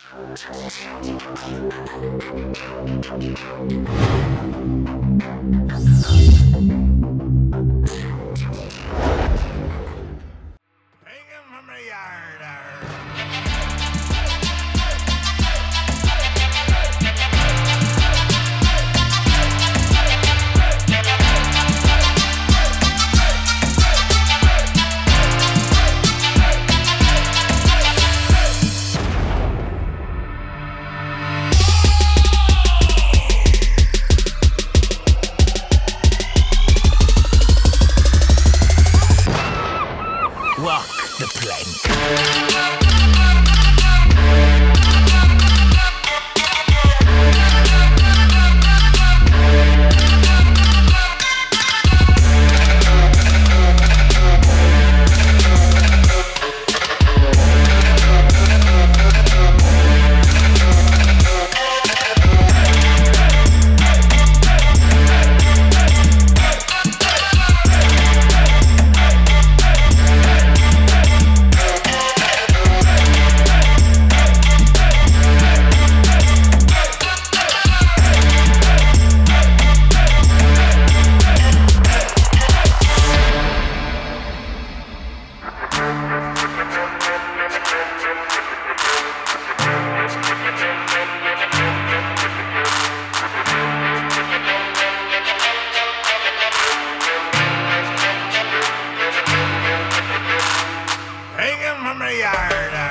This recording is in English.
Take him from the yard. Uh, from the yard.